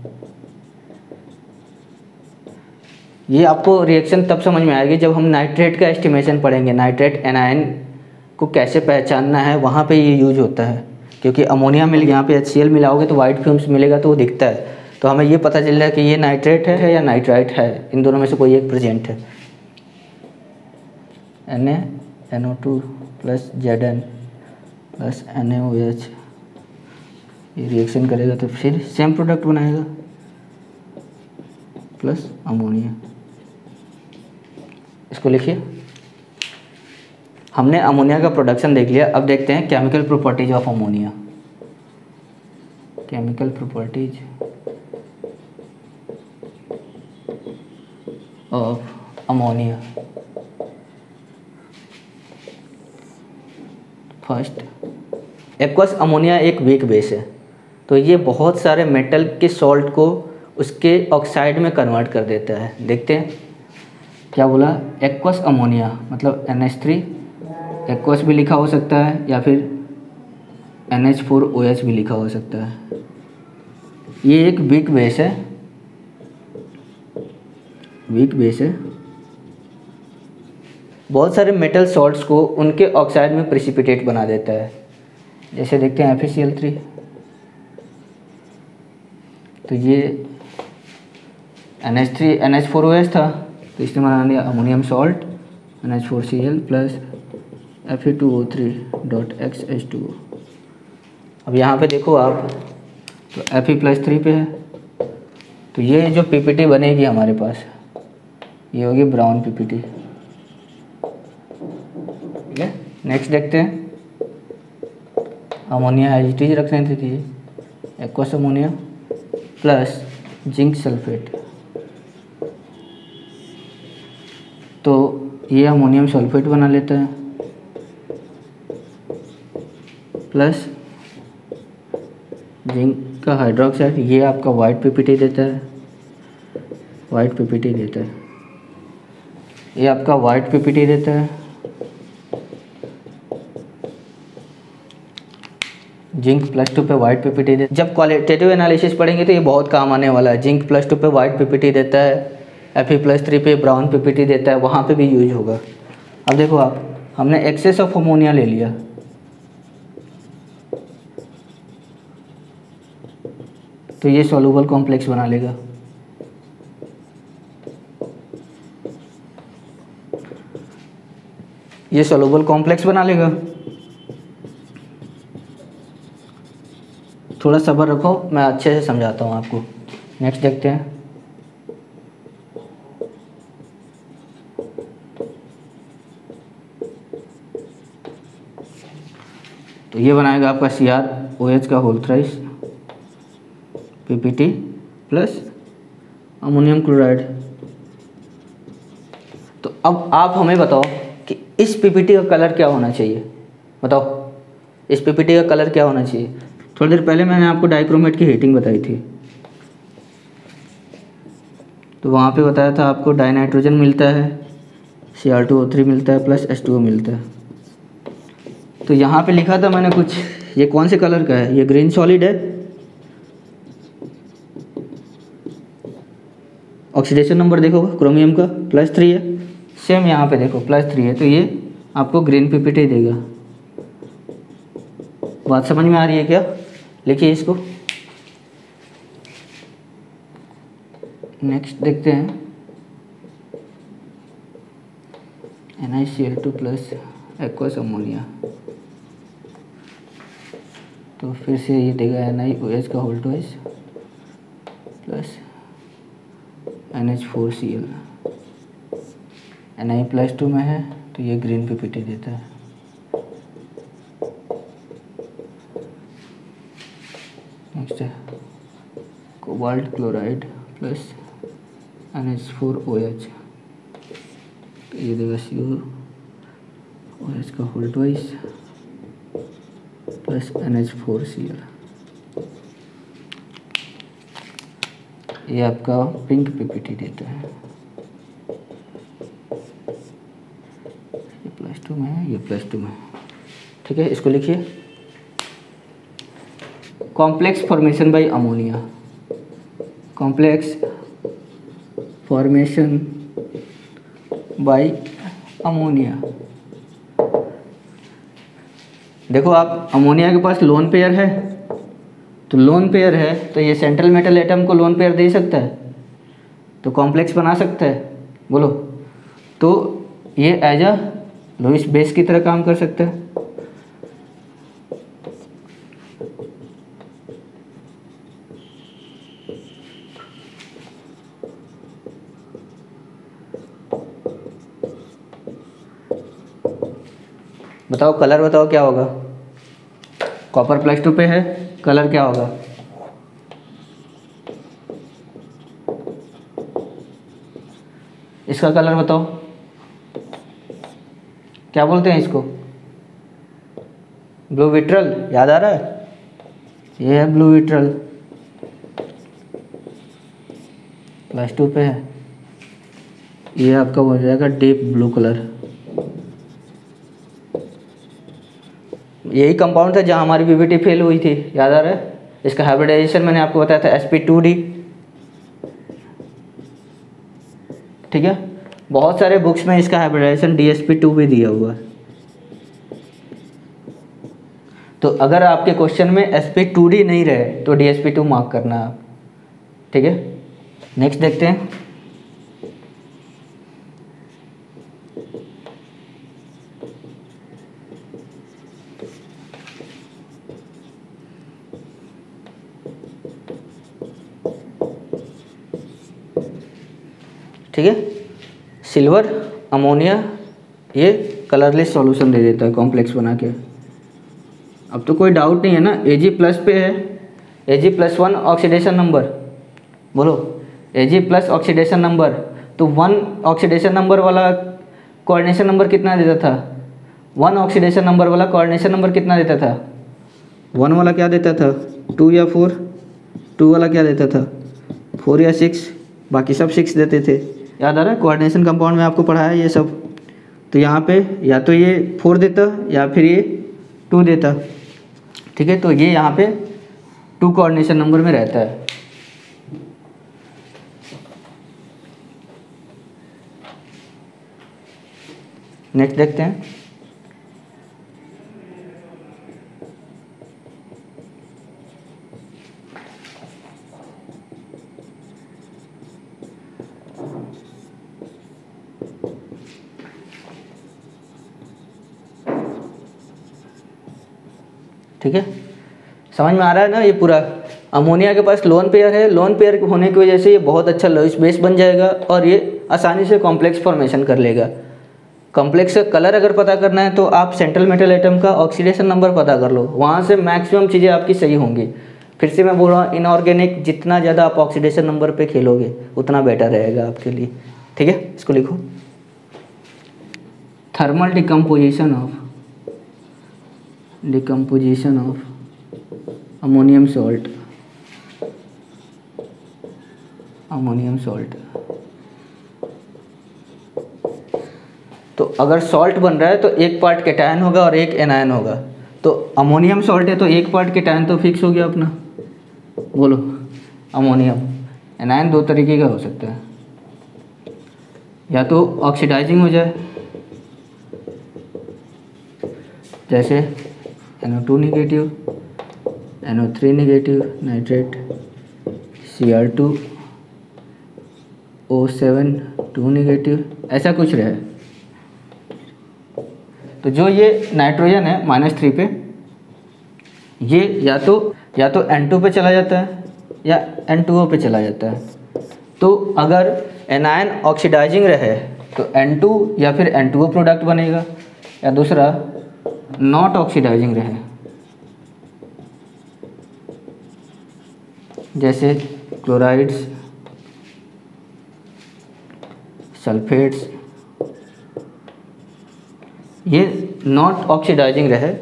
ये आपको रिएक्शन तब समझ में आएगी जब हम नाइट्रेट का एस्टिमेशन पढ़ेंगे। नाइट्रेट एनायन को कैसे पहचानना है, वहाँ पे ये यूज़ होता है। क्योंकि अमोनिया मिल, यहाँ पे एच मिलाओगे तो वाइट फ्यूम्स मिलेगा तो वो दिखता है। तो हमें ये पता चल रहा है कि ये नाइट्रेट है या नाइट्राइट है। इन दोनों में से कोई एक प्रेजेंट है। N A N O two plus Z N plus N A O H ये रिएक्शन करेगा तो फिर सेम प्रोडक्ट बनाएगा। प्लस अमोनिया इसको लिखिए। हमने अमोनिया का प्रोडक्शन देख लिया। अब देखते हैं chemical properties of ammonia chemical properties of ammonia first aqueous ammonia एक वीक बेस है। तो ये बहुत सारे मेटल के सॉल्ट को उसके ऑक्साइड में कन्वर्ट कर देता है। देखते हैं। क्या बोला? एक्वस अमोनिया मतलब एन एच थ्री एक्वस भी लिखा हो सकता है, या फिर N H four O H भी लिखा हो सकता है। ये एक वीक बेस है। वीक बेस है। बहुत सारे मेटल सॉल्ट्स को उनके ऑक्साइड में प्रेसिपिटेट बना देता है। जैसे देखते हैं एफ़ थ्री तो ये N H three N H four O H था। तो इसने बना दिया ammonium salt N H four C L plus F E two O three dot X H two O अब यहाँ पे देखो आप तो एफ़ ई प्लस थ्री पे है। तो ये जो पीपीटी बनेगी हमारे पास, ये होगी ब्राउन पीपीटी ठीक है? नेक्स्ट देखते हैं। अमोनिया एच रख रहे थे aqueous ammonia plus zinc sulphate तो ये अमोनियम सल्फेट बना लेता है। प्लस जिंक का हाइड्रोक्साइड ये आपका वाइट पीपीटी देता है। वाइट पीपीटी देता है। ये आपका वाइट पीपीटी देता है। जिंक प्लस टू पे वाइट पीपीटी देता है जब क्वालिटेटिव एनालिसिस पढ़ेंगे तो ये बहुत काम आने वाला है। जिंक प्लस टू पे वाइट पीपीटी देता है। एफ़ ई प्लस थ्री पे ब्राउन पीपीटी देता है, वहाँ पे भी यूज़ होगा। अब देखो आप, हमने एक्सेस ऑफ़ अमोनिया ले लिया। तो ये सॉल्युबल कॉम्प्लेक्स बना लेगा। ये सॉल्युबल कॉम्प्लेक्स बना लेगा। थोड़ा सब्र रखो, मैं अच्छे से समझाता हूँ आपको। नेक्स्ट देखते हैं। तो ये बनाएगा आपका सी आर ओ एच का whole thrice PPT plus ammonium chloride तो अब आप हमें बताओ कि इस पीपीटी का कलर क्या होना चाहिए? बताओ, इस पीपीटी का कलर क्या होना चाहिए? थोड़ी देर पहले मैंने आपको डाइक्रोमेट की हीटिंग बताई थी। तो वहाँ पे बताया था आपको डाई नाइट्रोजन मिलता है C R two O three मिलता है प्लस एस टू ओ मिलता है। तो यहाँ पे लिखा था मैंने कुछ, ये कौन से कलर का है? ये ग्रीन सॉलिड है। ऑक्सीडेशन नंबर देखो क्रोमियम का प्लस थ्री है। सेम यहाँ पे देखो प्लस थ्री है। तो ये आपको ग्रीन पीपीटी देगा। बात समझ में आ रही है क्या? लिखिए इसको। नेक्स्ट देखते हैं। N I C L two plus aqueous ammonia तो फिर से ये देगा एन आई ओ एच का whole twice plus N H four C L N I plus two में है तो ये ग्रीन पीपीटी देता है। नेक्स्ट है cobalt chloride plus N H four O H ये देगा सी ओ एच का whole twice plus N H four C L ये आपका पिंक पीपीटी देता है ये प्लस टू में है ये प्लस टू में ठीक है इसको लिखिए complex formation by ammonia complex formation by ammonia देखो आप, अमोनिया के पास लोन पेयर है। तो लोन पेयर है तो ये सेंट्रल मेटल एटम को लोन पेयर दे सकता है। तो कॉम्प्लेक्स बना सकता है। बोलो। तो ये एज अ लोइस बेस की तरह काम कर सकता है। बताओ कलर बताओ क्या होगा? कॉपर प्लस टू पे है। कलर क्या होगा? इसका कलर बताओ। क्या बोलते हैं इसको? ब्लू विट्रल याद आ रहा है? ये है ब्लू विट्रल प्लस टू पे है। ये आपका हो जाएगा डीप ब्लू कलर यही कंपाउंड था जहाँ हमारी पीपीटी फेल हुई थी, याद आ रहा है? इसका हाइब्रिडाइजेशन मैंने आपको बताया था एस ठीक है? बहुत सारे बुक्स में इसका हाइब्रिडाइजेशन डी एस भी दिया हुआ है। तो अगर आपके क्वेश्चन में एस पी टू डी नहीं रहे तो D S P two mark करना आप। ठीक है? नेक्स्ट देखते हैं। ठीक है? सिल्वर अमोनिया ये कलरलेस सॉल्यूशन दे देता है कॉम्प्लेक्स बना के। अब तो कोई डाउट नहीं है ना? ए जी प्लस पे है। A G plus one oxidation number बोलो। A G plus oxidation number तो वन ऑक्सीडेशन नंबर वाला कोऑर्डिनेशन नंबर कितना देता था? वन ऑक्सीडेशन नंबर वाला कोऑर्डिनेशन नंबर कितना देता था? वन वाला क्या देता था? टू या फोर टू वाला क्या देता था? फोर या सिक्स बाकी सब सिक्स देते थे। याद आ रहा है? कोऑर्डिनेशन कंपाउंड में आपको पढ़ाया ये सब। तो यहाँ पे या तो ये फोर देता या फिर ये टू देता। ठीक है? तो ये यहाँ पे टू कोऑर्डिनेशन नंबर में रहता है। नेक्स्ट देखते हैं। ठीक है? समझ में आ रहा है ना ये पूरा? अमोनिया के पास लोन पेयर है। लोन पेयर होने की वजह से ये बहुत अच्छा लोइस बेस बन जाएगा और ये आसानी से कॉम्प्लेक्स फॉर्मेशन कर लेगा। कॉम्प्लेक्स का कलर अगर पता करना है तो आप सेंट्रल मेटल एटम का ऑक्सीडेशन नंबर पता कर लो। वहाँ से मैक्सिमम चीज़ें आपकी सही होंगी। फिर से मैं बोल रहा हूँ इनऑर्गेनिक जितना ज़्यादा आप ऑक्सीडेशन नंबर पे खेलोगे, उतना बेटर रहेगा आपके लिए। ठीक है? इसको लिखो। Thermal decomposition of decomposition of ammonium salt. Ammonium salt. तो अगर सॉल्ट बन रहा है तो एक पार्ट केटायन होगा और एक एनायन होगा। तो अमोनियम सॉल्ट है तो एक पार्ट केटायन तो फिक्स हो गया अपना। बोलो अमोनियम एनायन दो तरीके का हो सकता है। या तो ऑक्सीडाइजिंग हो जाए। जैसे NO2 negative NO3 negative nitrate Cr2 O7 two negative ऐसा कुछ रहे। तो जो ये नाइट्रोजन है माइनस थ्री पे, ये या तो या तो N2 पे चला जाता है, या N2O पे चला जाता है। तो अगर एनायन ऑक्सीडाइजिंग रहे तो N2 या फिर N2O प्रोडक्ट बनेगा, या दूसरा नॉट ऑक्सीडाइजिंग रहे। जैसे क्लोराइड्स सल्फेट्स ये नॉट ऑक्सीडाइजिंग रहे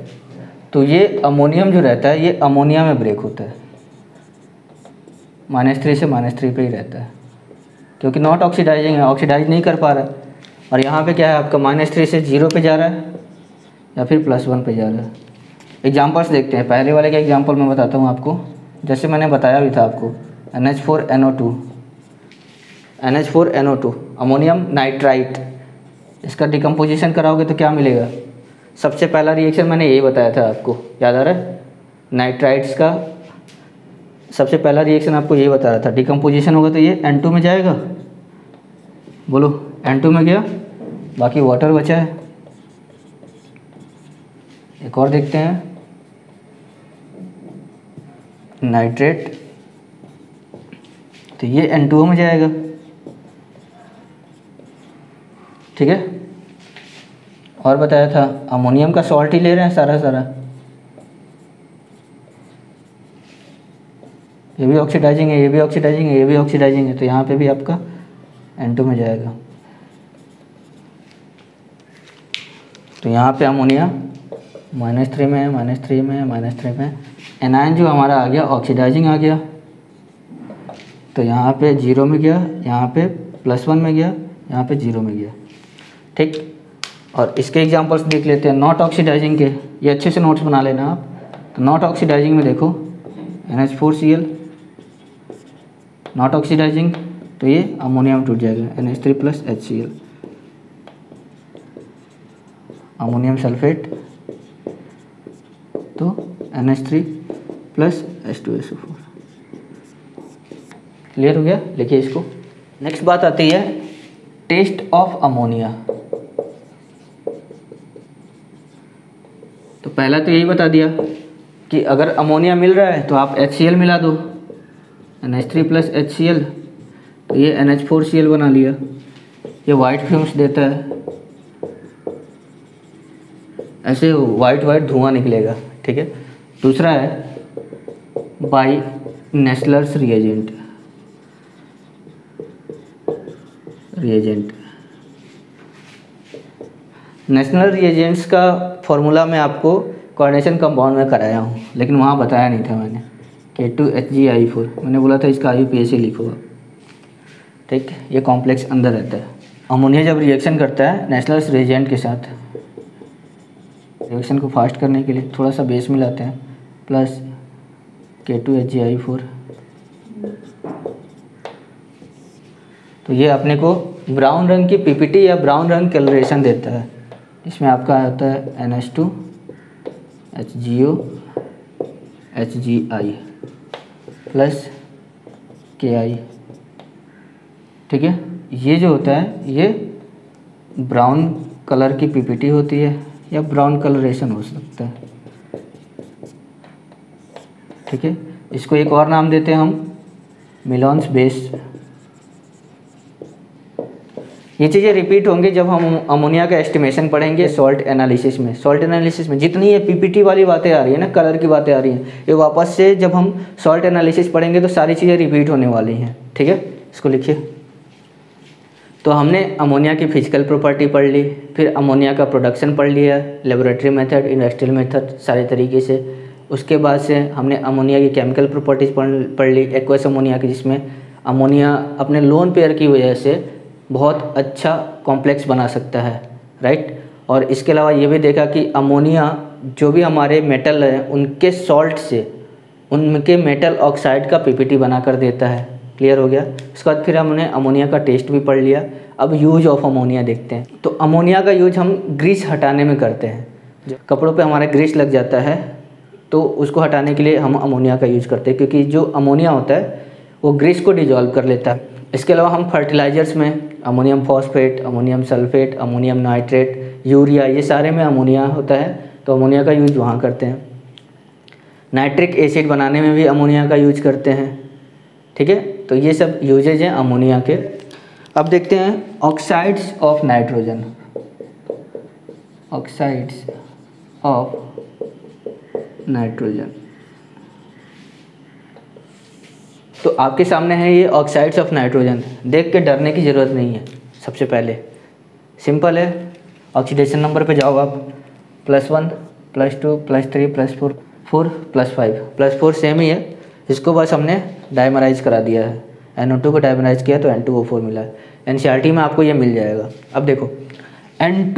तो ये अमोनियम जो रहता है, ये अमोनिया में ब्रेक होता है। माइनस थ्री से माइनस थ्री पर ही रहता है। क्योंकि नॉट ऑक्सीडाइजिंग है ऑक्सीडाइज नहीं कर पा रहा है। और यहाँ पे क्या है, आपका माइनस थ्री से ज़ीरो पे जा रहा है। या फिर प्लस वन पे जा रहा है। एग्जाम्पल्स देखते हैं। पहले वाले का एग्ज़ाम्पल मैं बताता हूँ आपको। जैसे मैंने बताया भी था आपको N H four N O two N H four N O two ammonium nitrite इसका डिकम्पोजिशन कराओगे तो क्या मिलेगा? सबसे पहला रिएक्शन मैंने यही बताया था आपको। याद आ रहा है? नाइट्राइट्स का सबसे पहला रिएक्शन आपको यही बता रहा था। डिकम्पोजिशन होगा तो ये एन टू में जाएगा। बोलो एन टू में गया। बाकी वाटर बचा है। एक और देखते हैं। नाइट्रेट। तो ये एन में जाएगा। ठीक है? और बताया था अमोनियम का सॉल्ट ही ले रहे हैं सारा सारा। ये भी ऑक्सीडाइजिंग है, ये भी ऑक्सीडाइजिंग है, ये भी ऑक्सीडाइजिंग है तो यहाँ पे भी आपका एन में जाएगा। तो यहाँ पे अमोनिया माइनस थ्री में है माइनस थ्री में है माइनस थ्री में। एनायन जो हमारा आ गया ऑक्सीडाइजिंग आ गया। तो यहाँ पे ज़ीरो में गया, यहाँ पे प्लस वन में गया, यहाँ पे ज़ीरो में गया। ठीक? और इसके एग्जांपल्स देख लेते हैं नॉट ऑक्सीडाइजिंग के। ये अच्छे से नोट्स बना लेना आप। तो नॉट ऑक्सीडाइजिंग में देखो N H four C L not oxidising तो ये अमोनियम टूट जाएगा N H three plus H C L ammonium sulphate तो N H three plus H two S four clear हो गया? लिखिए इसको। नेक्स्ट बात आती है टेस्ट ऑफ़ अमोनिया तो पहला तो यही बता दिया कि अगर अमोनिया मिल रहा है तो आप एच सी एल मिला दो। N H three plus H C L तो ये N H four C L बना लिया। ये वाइट फ्यूम्स देता है। ऐसे वाइट वाइट धुआँ निकलेगा। ठीक है? दूसरा है by Nessler's reagent reagent national reagents का फॉर्मूला मैं आपको कोऑर्डिनेशन कंपाउंड में कराया हूँ, लेकिन वहाँ बताया नहीं था मैंने। K two H G I four मैंने बोला था इसका आई पी एस लिखो ठीक? ये कॉम्प्लेक्स अंदर रहता है। अमोनिया जब रिएक्शन करता है नेशनल रिएजेंट के साथ रिएक्शन को फास्ट करने के लिए थोड़ा सा बेस मिलाते हैं plus K two H G I four तो ये अपने को ब्राउन रंग की पीपीटी या ब्राउन रंग कलरेशन देता है। इसमें आपका आता है N H two H G O H G I plus K I ठीक है? ये जो होता है, ये ब्राउन कलर की पीपीटी होती है। या ब्राउन कलरेशन हो सकता है। ठीक है? इसको एक और नाम देते हैं हम, मिलॉन्स बेस्ड ये चीज़ें रिपीट होंगी जब हम अमोनिया का एस्टिमेशन पढ़ेंगे सॉल्ट एनालिसिस में। सॉल्ट एनालिसिस में जितनी ये पीपीटी वाली बातें आ रही है ना कलर की बातें आ रही हैं, ये वापस से जब हम सॉल्ट एनालिसिस पढ़ेंगे तो सारी चीज़ें रिपीट होने वाली हैं। ठीक है? इसको लिखिए। तो हमने अमोनिया की फ़िज़िकल प्रॉपर्टी पढ़ ली, फिर अमोनिया का प्रोडक्शन पढ़ लिया लेबोरेटरी मेथड इंडस्ट्रियल मेथड सारे तरीके से। उसके बाद से हमने अमोनिया की केमिकल प्रॉपर्टीज़ पढ़ ली एक्वस अमोनिया की, जिसमें अमोनिया अपने लोन पेयर की वजह से बहुत अच्छा कॉम्प्लेक्स बना सकता है राइट और इसके अलावा ये भी देखा कि अमोनिया जो भी हमारे मेटल हैं, उनके सॉल्ट से, उनके मेटल ऑक्साइड का पीपीटी बना कर देता है। क्लियर हो गया। उसके बाद फिर हमने अमोनिया का टेस्ट भी पढ़ लिया। अब यूज़ ऑफ़ अमोनिया देखते हैं। तो अमोनिया का यूज़ हम ग्रीस हटाने में करते हैं। कपड़ों पे हमारा ग्रीस लग जाता है तो उसको हटाने के लिए हम अमोनिया का यूज़ करते हैं। क्योंकि जो अमोनिया होता है, वो ग्रीस को डिजॉल्व कर लेता है। इसके अलावा हम फर्टिलाइज़र्स में ammonium phosphate ammonium sulphate ammonium nitrate urea ये सारे में अमोनिया होता है तो अमोनिया का यूज़ वहाँ करते हैं। नाइट्रिक एसिड बनाने में भी अमोनिया का यूज़ करते हैं। ठीक है? तो ये सब यूजेज हैं अमोनिया के। अब देखते हैं oxides of nitrogen oxides of nitrogen तो आपके सामने है ये ऑक्साइड्स ऑफ़ नाइट्रोजन देख के डरने की ज़रूरत नहीं है, सबसे पहले। सिंपल है। ऑक्सीडेशन नंबर पे जाओ आप। Plus one plus two plus three plus four four plus five plus four same ही है। इसको बस हमने डायमराइज करा दिया है। एन को डायमराइज किया तो एन मिला है। एन में आपको ये मिल जाएगा। अब देखो एन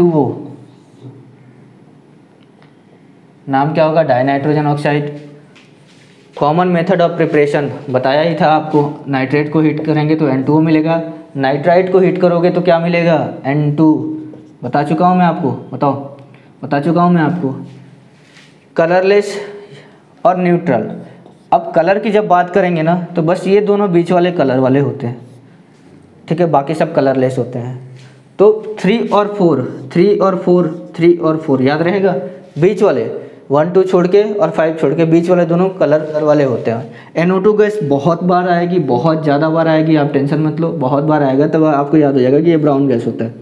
नाम क्या होगा? Dinitrogen oxide common method of preparation बताया ही था आपको। नाइट्रेट को हीट करेंगे तो एन मिलेगा। नाइट्राइट को हीट करोगे तो क्या मिलेगा? एन बता चुका हूँ मैं आपको, बताओ। बता चुका हूँ मैं आपको। कलरलेस और न्यूट्रल अब कलर की जब बात करेंगे ना तो बस ये दोनों बीच वाले कलर वाले होते हैं। ठीक है, बाकी सब कलरलेस होते हैं। तो थ्री और फोर थ्री और फोर थ्री और फोर याद रहेगा? बीच वाले वन टू छोड़ के और फाइव छोड़ के बीच वाले दोनों कलर कलर वाले होते हैं। एन टू गैस बहुत बार आएगी, बहुत ज़्यादा बार आएगी, आप टेंशन मत लो, बहुत बार आएगा, तब आपको याद हो जाएगा कि ये ब्राउन गैस होता है।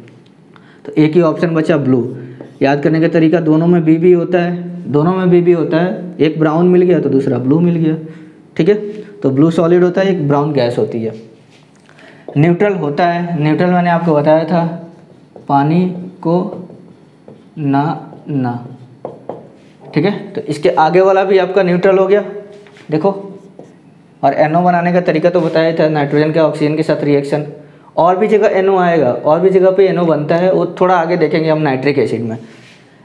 तो एक ही ऑप्शन बचा ब्लू याद करने का तरीका दोनों में बी भी होता है। दोनों में बी भी होता है। एक ब्राउन मिल गया तो दूसरा ब्लू मिल गया, ठीक है? तो ब्लू सॉलिड होता है, एक ब्राउन गैस होती है। न्यूट्रल होता है। न्यूट्रल मैंने आपको बताया था, पानी को ना ना, ठीक है? तो इसके आगे वाला भी आपका न्यूट्रल हो गया, देखो। और एनओ बनाने का तरीका तो बताया था नाइट्रोजन के ऑक्सीजन के साथ रिएक्शन और भी जगह एनओ आएगा, और भी जगह पे एनओ बनता है, वो थोड़ा आगे देखेंगे हम नाइट्रिक एसिड में।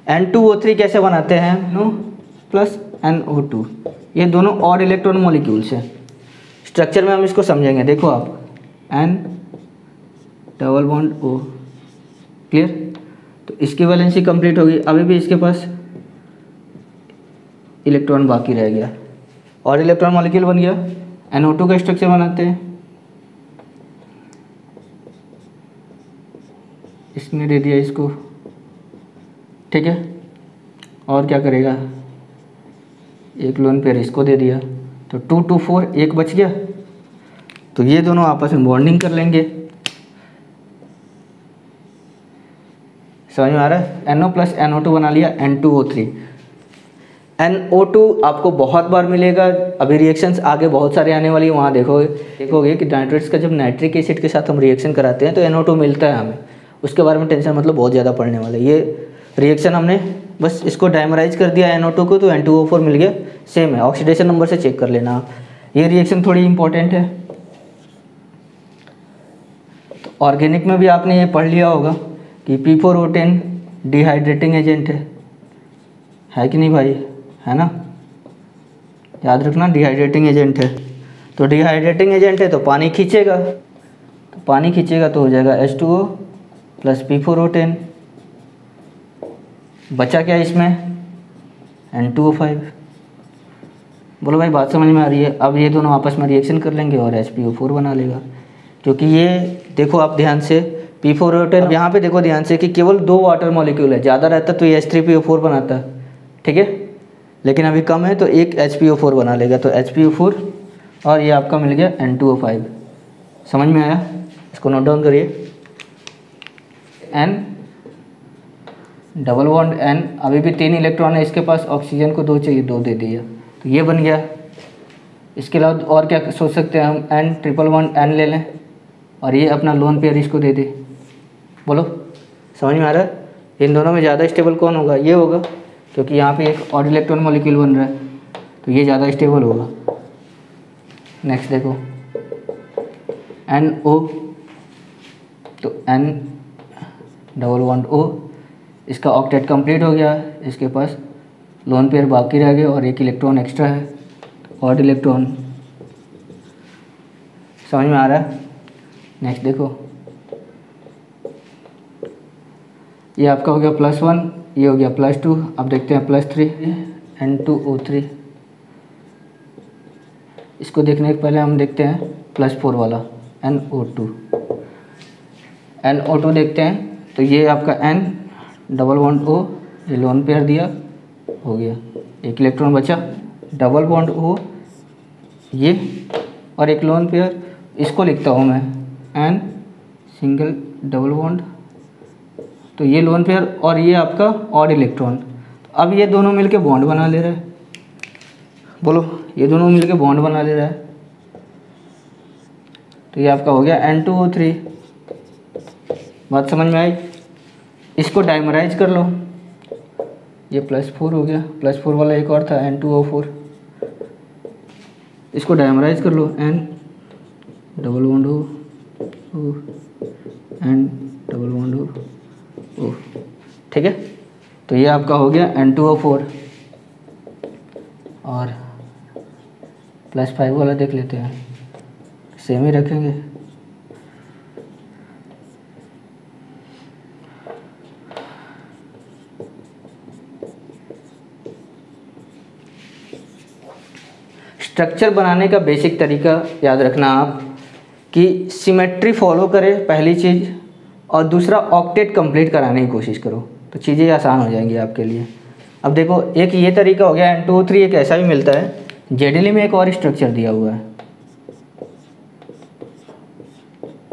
एन टू ओ थ्री कैसे बनाते हैं? No plus N O two ये दोनों और इलेक्ट्रॉन मोलिक्यूल्स हैं। स्ट्रक्चर में हम इसको समझेंगे। देखो आप। N double bond O clear तो इसकी वैलेंसी कंप्लीट होगी। अभी भी इसके पास इलेक्ट्रॉन बाकी रह गया। और इलेक्ट्रॉन मॉलिक्यूल बन गया। एनओ का स्ट्रक्चर बनाते हैं। इसने दे दिया इसको। ठीक है? और क्या करेगा? एक लोन पेयर इसको दे दिया। तो टू टू फोर एक बच गया। तो ये दोनों आपस में बॉन्डिंग कर लेंगे। समझ में आ रहा है? N O plus N O two बना लिया N two O three N O two आपको बहुत बार मिलेगा। अभी रिएक्शंस आगे बहुत सारे आने वाली वहाँ देखोगे देखोगे कि नाइट्रेट्स का जब नाइट्रिक एसिड के साथ हम रिएक्शन कराते हैं तो एन ओ टू मिलता है हमें। उसके बारे में टेंशन मतलब बहुत ज़्यादा पड़ने वाला है। ये रिएक्शन हमने, बस इसको डायमराइज कर दिया एन को तो एन मिल गया। सेम है ऑक्सीडेशन नंबर से चेक कर लेना ये रिएक्शन थोड़ी इंपॉर्टेंट है। तो ऑर्गेनिक में भी आपने ये पढ़ लिया होगा कि P four O ten dehydrating agent है। है कि नहीं भाई? है ना? याद रखना डिहाइड्रेटिंग एजेंट है। तो डिहाइड्रेटिंग एजेंट है तो पानी खींचेगा। तो पानी खींचेगा तो हो जाएगा H two O plus P four O ten बचा क्या इसमें? एन टू ओ फाइव बोलो भाई, बात समझ में आ रही है? अब ये दोनों आपस में रिएक्शन कर लेंगे और एच पी ओ फोर बना लेगा। क्योंकि ये देखो आप ध्यान से पी फोर ओ टेन यहाँ पर देखो ध्यान से कि केवल दो वाटर मॉलिक्यूल है। ज़्यादा रहता तो ये H three P O four बनाता, ठीक है? लेकिन अभी कम है तो एक एच पी ओ फोर बना लेगा। तो एच पी ओ फोर और ये आपका मिल गया एन टू ओ फाइव समझ में आया? इसको नोट डाउन करिए। एन डबल बॉन्ड एन, अभी भी तीन इलेक्ट्रॉन है, इसके पास ऑक्सीजन को दो चाहिए, दो दे दिया। तो ये बन गया। इसके अलावा और क्या सोच सकते हैं हम? एन ट्रिपल बॉन्ड एन ले लें। और ये अपना लोन पेयर इसको दे दे। बोलो। समझ में आ रहा है? इन दोनों में ज़्यादा स्टेबल कौन होगा? ये होगा, क्योंकि यहाँ पे एक और इलेक्ट्रॉन मॉलिक्यूल बन रहा है। तो ये ज़्यादा स्टेबल होगा। नेक्स्ट देखो। एन ओ तो एन डबल वन ओ इसका ऑक्टेट कंप्लीट हो गया। इसके पास लोन पेयर बाकी रह गए और एक इलेक्ट्रॉन एक्स्ट्रा है। और इलेक्ट्रॉन समझ में आ रहा है? नेक्स्ट देखो। ये आपका हो गया प्लस वन ये हो गया प्लस टू अब देखते हैं plus three N two O three इसको देखने के पहले हम देखते हैं प्लस फोर वाला N O two N O two देखते हैं तो ये आपका एन डबल बॉन्ड ओ, ये लोन पेयर दिया, हो गया। एक इलेक्ट्रॉन बचा डबल बॉन्ड ओ, ये, और एक लोन पेयर इसको लिखता हूँ मैं एन सिंगल डबल बॉन्ड तो ये लोन पेयर और ये आपका और इलेक्ट्रॉन अब ये दोनों मिलके बॉन्ड बना ले रहा है। बोलो, ये दोनों मिलके बॉन्ड बना ले रहा है। तो ये आपका हो गया एन टू ओ थ्री बात समझ में आई? इसको डायमराइज कर लो। ये प्लस फोर हो गया। प्लस फोर वाला एक और था एन टू ओ फोर इसको डायमराइज कर लो N double one dough O N double one dough O ठीक है? तो ये आपका हो गया एन टू ओ फोर और प्लस फाइव वाला देख लेते हैं। सेम ही रखेंगे। स्ट्रक्चर बनाने का बेसिक तरीका याद रखना आप, कि सिमेट्री फॉलो करें पहली चीज़ और दूसरा ऑक्टेट कंप्लीट कराने की कोशिश करो। तो चीज़ें आसान हो जाएँगी आपके लिए। अब देखो, एक ये तरीका हो गया एन टू थ्री एक ऐसा भी मिलता है जेडली में एक और स्ट्रक्चर दिया हुआ है।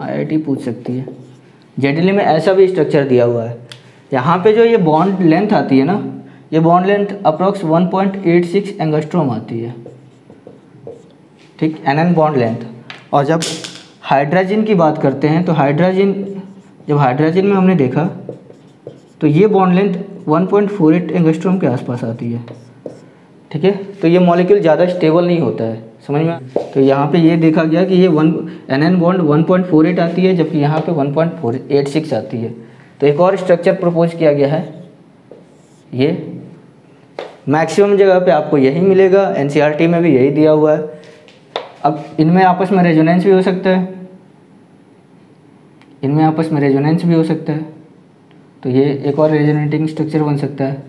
आईआईटी पूछ सकती है। जेडली में ऐसा भी स्ट्रक्चर दिया हुआ है। यहाँ पे जो ये बॉन्ड लेंथ आती है ना, ये बॉन्ड लेंथ अप्रोक्स 1.86 एंगस्ट्रोम आती है। ठीक? एन एन बॉन्ड लेंथ और जब हाइड्रोजन की बात करते हैं तो हाइड्रोजन जब हाइड्रोजन में हमने देखा तो ये बॉन्ड लेंथ 1.48 एंगस्ट्रोम के आसपास आती है। ठीक है? तो ये मॉलिक्यूल ज़्यादा स्टेबल नहीं होता है। समझ में? तो यहाँ पे ये देखा गया कि ये वन एन एन बॉन्ड 1.48 आती है, जबकि यहाँ पे 1.486 आती है। तो एक और स्ट्रक्चर प्रपोज किया गया है। ये। मैक्सिमम जगह पे आपको यही मिलेगा। एन में भी यही दिया हुआ है। अब इनमें आपस में रेजोनेंस भी हो सकता है। इनमें आपस में रेजोनेंस भी हो सकता है। तो ये एक और रेजोनेटिंग स्ट्रक्चर बन सकता है।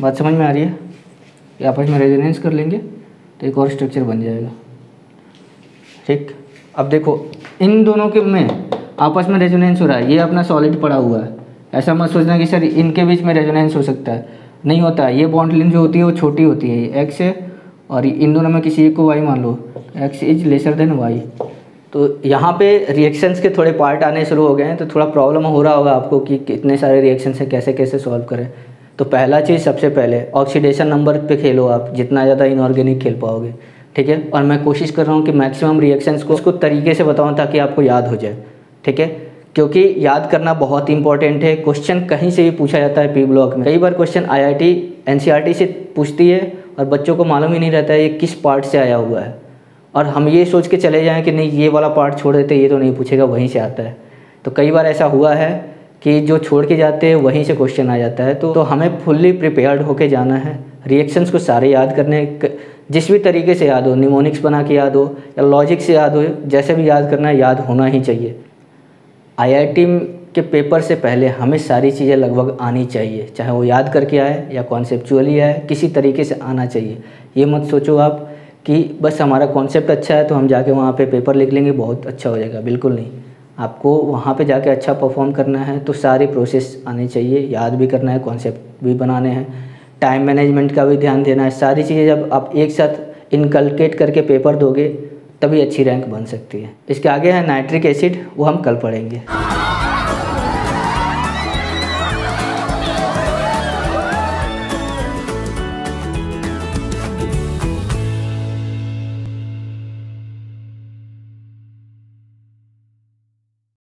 बात समझ में आ रही है? कि आपस में रेजोनेंस कर लेंगे तो एक और स्ट्रक्चर बन जाएगा। ठीक? अब देखो, इन दोनों के में आपस में रेजोनेंस हो रहा है, ये अपना सॉलिड पड़ा हुआ है। ऐसा मत सोचना कि सर इनके बीच में रेजोनेंस हो सकता है। नहीं होता। ये बॉन्ड लेंथ जो होती है, वो छोटी होती है। एक्स और इन दोनों में किसी एक को वाई मान लो। X is lesser than Y तो यहाँ पे रिएक्शंस के थोड़े पार्ट आने शुरू हो गए हैं तो थोड़ा प्रॉब्लम हो रहा होगा आपको कि कितने सारे रिएक्शंस हैं, कैसे कैसे सॉल्व करें। तो पहला चीज़ सबसे पहले ऑक्सीडेशन नंबर पे खेलो आप, जितना ज़्यादा इनऑर्गेनिक खेल पाओगे। ठीक है? और मैं कोशिश कर रहा हूँ कि मैक्सिमम रिएक्शंस को, उसको तरीके से बताऊँ ताकि आपको याद हो जाए। ठीक है? क्योंकि याद करना बहुत इंपॉर्टेंट है। क्वेश्चन कहीं से भी पूछा जाता है पी ब्लॉक में। कई बार क्वेश्चन आईआईटी एनसीईआरटी से पूछती है और बच्चों को मालूम ही नहीं रहता है ये किस पार्ट से आया हुआ है। और हम ये सोच के चले जाएँ कि नहीं ये वाला पार्ट छोड़ देते ये तो नहीं पूछेगा वहीं से आता है। तो कई बार ऐसा हुआ है कि जो छोड़ के जाते हैं वहीं से क्वेश्चन आ जाता है। तो, तो हमें फुल्ली प्रिपेयर्ड होके जाना है। रिएक्शंस को सारे याद करने जिस भी तरीके से याद हो निमोनिक्स बना के याद हो या लॉजिक से याद हो जैसे भी याद करना है याद होना ही चाहिए। आईआईटी के पेपर से पहले हमें सारी चीज़ें लगभग आनी चाहिए, चाहे वो याद करके आए या कॉन्सेप्चुअली आए, किसी तरीके से आना चाहिए। ये मत सोचो आप कि बस हमारा कॉन्सेप्ट अच्छा है तो हम जाके वहाँ पे पेपर लिख लेंगे, बहुत अच्छा हो जाएगा। बिल्कुल नहीं। आपको वहाँ पे जाके अच्छा परफॉर्म करना है तो सारी प्रोसेस आनी चाहिए। याद भी करना है कॉन्सेप्ट भी बनाने हैं। टाइम मैनेजमेंट का भी ध्यान देना है। सारी चीज़ें जब आप एक साथ इनकलकेट करके पेपर दोगे तभी अच्छी रैंक बन सकती है। इसके आगे है नाइट्रिक एसिड वो हम कल पढ़ेंगे।